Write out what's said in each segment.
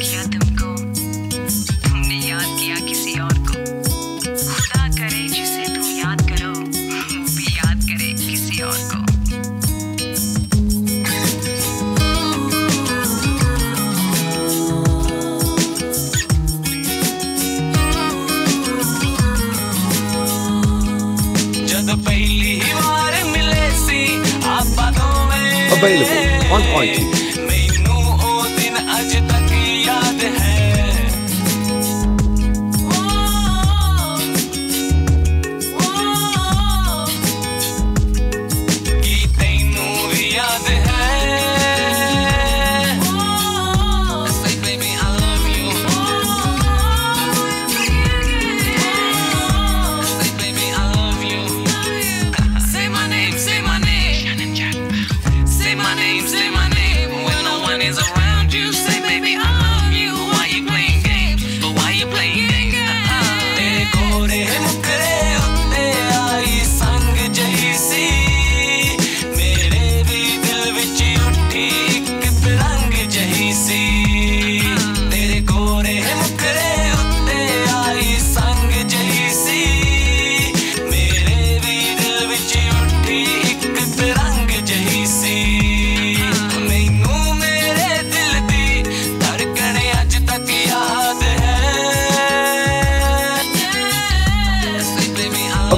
किया तुमको? तुमने याद किया किसी और को? खुदा करे जिसे तुम याद करो वो भी याद करे किसी और को। पहली बार मिले सी आप बातों में available on iTunes.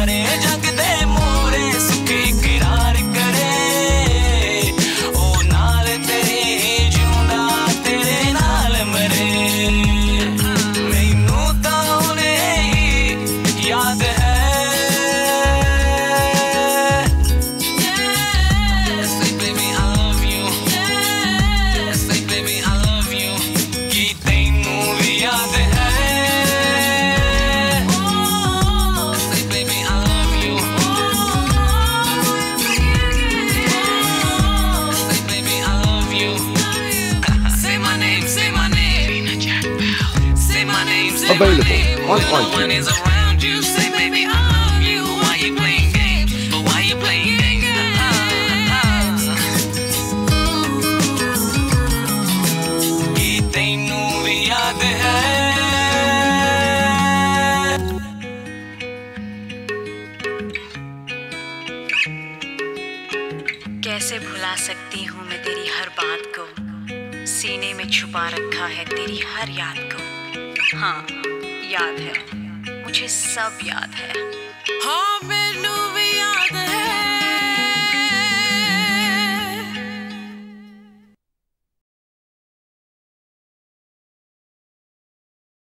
money. Hey, junkie, Available on iTunes. कैसे भुला सकती हूँ मैं तेरी हर बात को? सीने में छुपा रखा है तेरी हर याद को। हाँ याद है। मुझे सब याद है। हाँ मैनू भी याद है।